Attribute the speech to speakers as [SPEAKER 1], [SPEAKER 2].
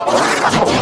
[SPEAKER 1] フフフ。